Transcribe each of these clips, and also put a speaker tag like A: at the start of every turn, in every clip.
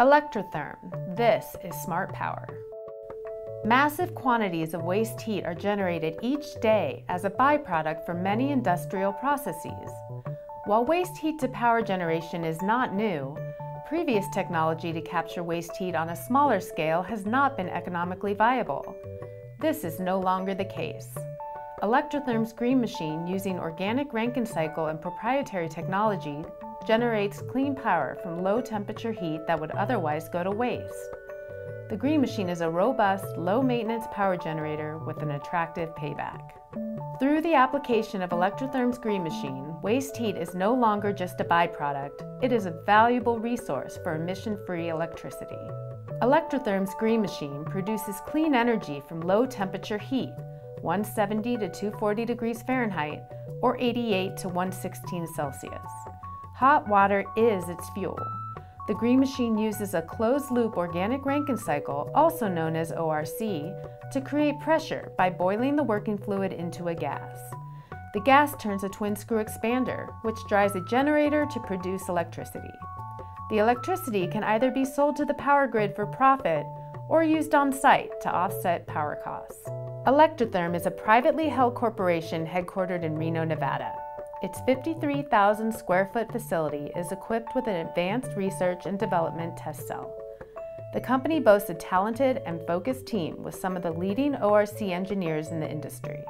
A: ElectraTherm. This is smart power. Massive quantities of waste heat are generated each day as a byproduct from many industrial processes. While waste heat to power generation is not new, previous technology to capture waste heat on a smaller scale has not been economically viable. This is no longer the case. ElectraTherm's green machine, using organic Rankine cycle and proprietary technology, generates clean power from low temperature heat that would otherwise go to waste. The Green Machine is a robust, low maintenance power generator with an attractive payback. Through the application of ElectraTherm's Green Machine, waste heat is no longer just a byproduct, it is a valuable resource for emission free electricity. ElectraTherm's Green Machine produces clean energy from low temperature heat, 170 to 240 degrees Fahrenheit, or 88 to 116 Celsius. Hot water is its fuel. The Green Machine uses a closed-loop organic Rankine cycle, also known as ORC, to create pressure by boiling the working fluid into a gas. The gas turns a twin screw expander, which drives a generator to produce electricity. The electricity can either be sold to the power grid for profit or used on site to offset power costs. ElectraTherm is a privately held corporation headquartered in Reno, Nevada. Its 53,000 square foot facility is equipped with an advanced research and development test cell. The company boasts a talented and focused team with some of the leading ORC engineers in the industry.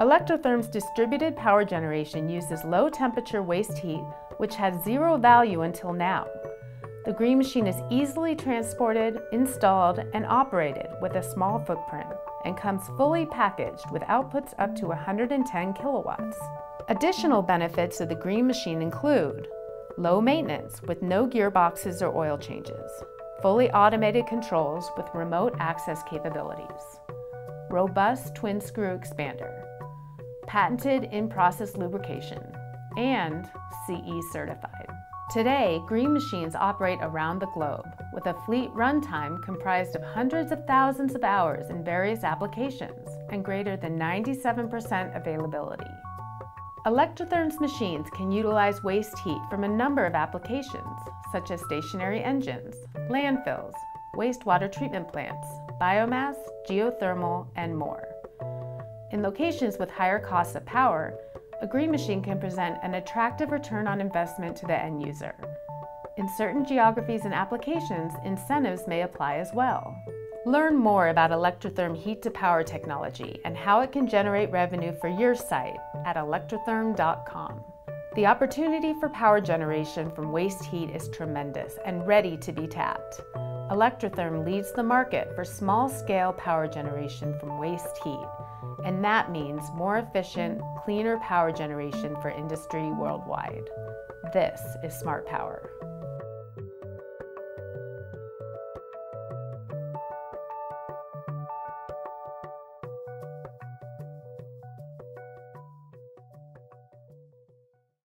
A: ElectraTherm's distributed power generation uses low temperature waste heat, which has zero value until now. The Green Machine is easily transported, installed, and operated with a small footprint and comes fully packaged with outputs up to 110 kilowatts. Additional benefits of the Green Machine include low maintenance with no gearboxes or oil changes, fully automated controls with remote access capabilities, robust twin screw expander, patented in-process lubrication, and CE certified. Today, Green Machines operate around the globe with a fleet runtime comprised of hundreds of thousands of hours in various applications and greater than 97% availability. ElectraTherm's machines can utilize waste heat from a number of applications, such as stationary engines, landfills, wastewater treatment plants, biomass, geothermal, and more. In locations with higher costs of power, a green machine can present an attractive return on investment to the end user. In certain geographies and applications, incentives may apply as well. Learn more about ElectraTherm heat to power technology and how it can generate revenue for your site at electratherm.com. The opportunity for power generation from waste heat is tremendous and ready to be tapped. ElectraTherm leads the market for small-scale power generation from waste heat, and that means more efficient, cleaner power generation for industry worldwide. This is Smart Power.